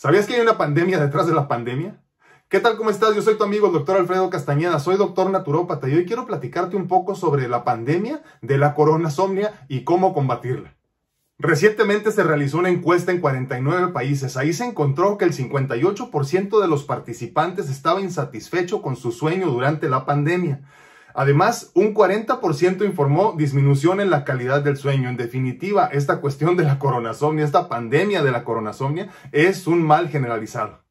¿Sabías que hay una pandemia detrás de la pandemia? ¿Qué tal? ¿Cómo estás? Yo soy tu amigo el doctor Alfredo Castañeda, soy doctor naturópata y hoy quiero platicarte un poco sobre la pandemia de la coronasomnia y cómo combatirla. Recientemente se realizó una encuesta en 49 países. Ahí se encontró que el 58% de los participantes estaba insatisfecho con su sueño durante la pandemia. Además, un 40% informó disminución en la calidad del sueño. En definitiva, esta cuestión de la coronasomnia, esta pandemia de la coronasomnia, es un mal generalizado.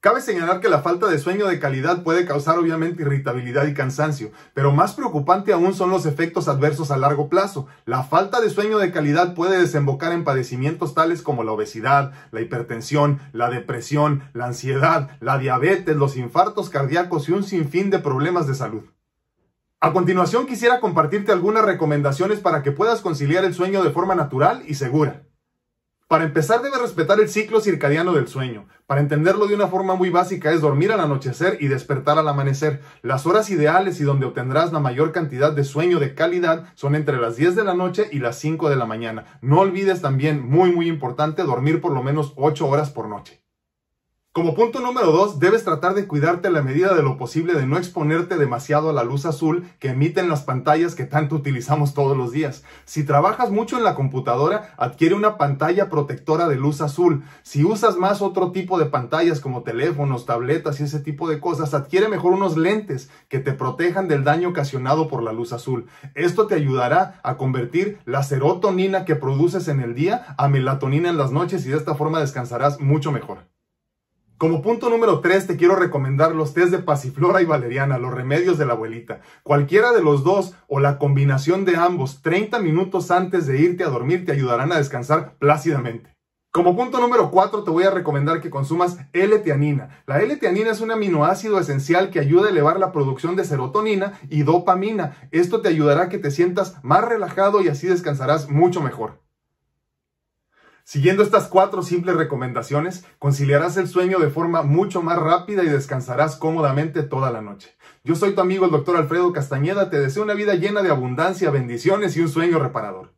Cabe señalar que la falta de sueño de calidad puede causar obviamente irritabilidad y cansancio, pero más preocupante aún son los efectos adversos a largo plazo. La falta de sueño de calidad puede desembocar en padecimientos tales como la obesidad, la hipertensión, la depresión, la ansiedad, la diabetes, los infartos cardíacos y un sinfín de problemas de salud. A continuación quisiera compartirte algunas recomendaciones para que puedas conciliar el sueño de forma natural y segura. Para empezar debes respetar el ciclo circadiano del sueño. Para entenderlo de una forma muy básica es dormir al anochecer y despertar al amanecer. Las horas ideales y donde obtendrás la mayor cantidad de sueño de calidad son entre las 10 de la noche y las 5 de la mañana. No olvides también, muy muy importante, dormir por lo menos 8 horas por noche. Como punto número dos, debes tratar de cuidarte a la medida de lo posible de no exponerte demasiado a la luz azul que emiten las pantallas que tanto utilizamos todos los días. Si trabajas mucho en la computadora, adquiere una pantalla protectora de luz azul. Si usas más otro tipo de pantallas como teléfonos, tabletas y ese tipo de cosas, adquiere mejor unos lentes que te protejan del daño ocasionado por la luz azul. Esto te ayudará a convertir la serotonina que produces en el día a melatonina en las noches y de esta forma descansarás mucho mejor. Como punto número 3 te quiero recomendar los test de pasiflora y valeriana, los remedios de la abuelita. Cualquiera de los dos o la combinación de ambos 30 minutos antes de irte a dormir te ayudarán a descansar plácidamente. Como punto número 4 te voy a recomendar que consumas L-teanina. La L-teanina es un aminoácido esencial que ayuda a elevar la producción de serotonina y dopamina. Esto te ayudará a que te sientas más relajado y así descansarás mucho mejor. Siguiendo estas cuatro simples recomendaciones, conciliarás el sueño de forma mucho más rápida y descansarás cómodamente toda la noche. Yo soy tu amigo el doctor Alfredo Castañeda, te deseo una vida llena de abundancia, bendiciones y un sueño reparador.